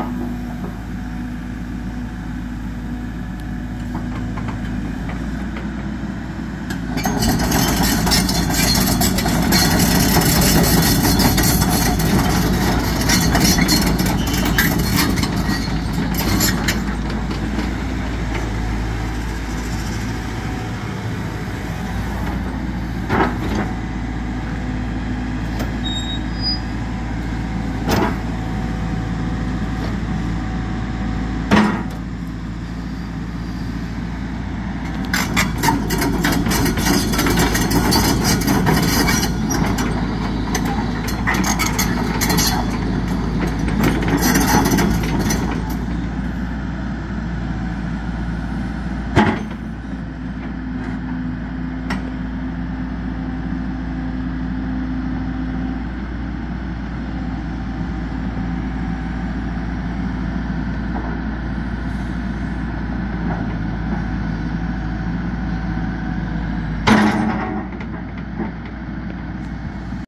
Amen.